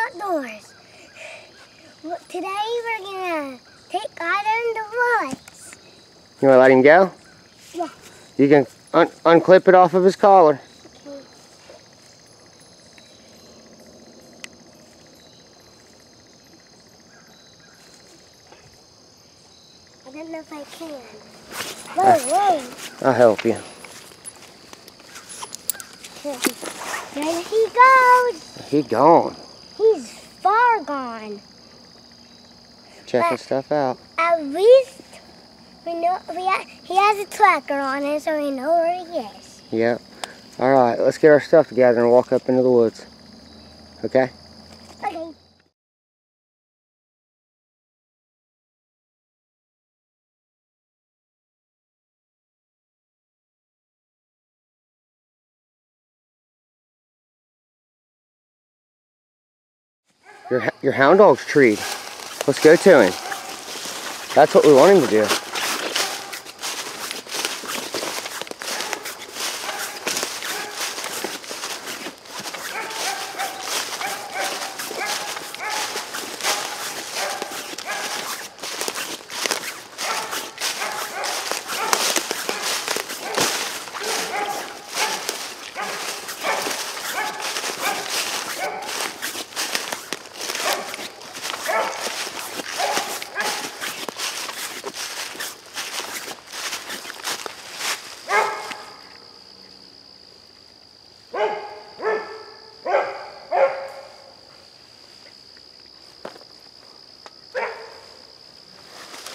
outdoors. Today we're gonna take Otter in the woods. You wanna let him go? Yeah. You can un unclip it off of his collar. Okay. I don't know if I can. Uh, whoa, I, whoa. I'll help you. There he goes. He gone. Gone. Checking stuff out. At least we know we ha he has a tracker on it, so we know where he is. Yep. All right, let's get our stuff together and walk up into the woods. Okay. Your, your hound dog's treed. Let's go to him. That's what we want him to do.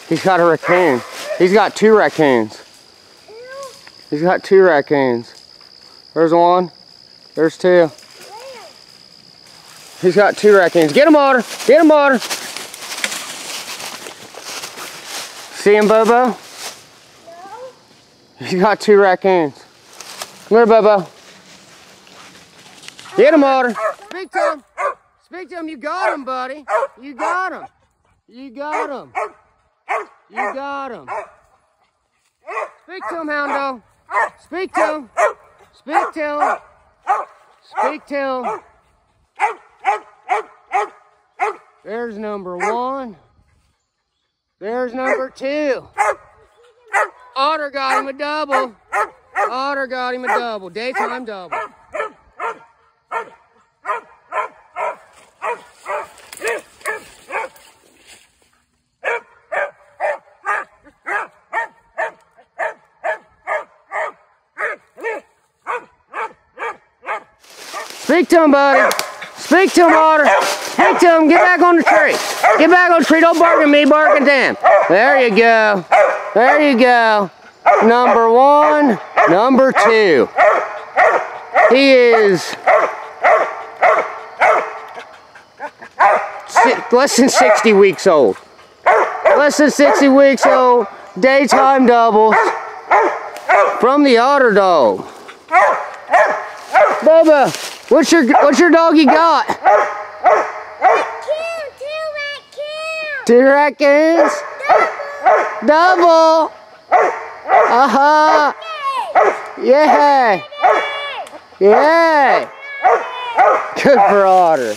He's got a raccoon. He's got two raccoons. He's got two raccoons. There's one. There's two. He's got two raccoons. Get him, Otter. Get him, Otter. See him, Bobo? No. He's got two raccoons. Come here, Bobo. Get him, Otter. Speak to him. Speak to him. You got him, buddy. You got him. You got him. You got him. Speak to him, Houndo. Speak to him. Speak to him. Speak to him. There's number one. There's number two. Otter got him a double. Otter got him a double. Daytime double. Speak to him, buddy. Speak to him, Otter. Speak to him. Get back on the tree. Get back on the tree. Don't bark at me. Bark at them. There you go. There you go. Number one. Number two. He is less than 60 weeks old. Less than 60 weeks old. Daytime doubles from the Otter Dog. Bubba, what's your what's your dog you got? Two raccoons. Raccoons? Double. Uh-huh. Yeah. Yeah. Good for Otter.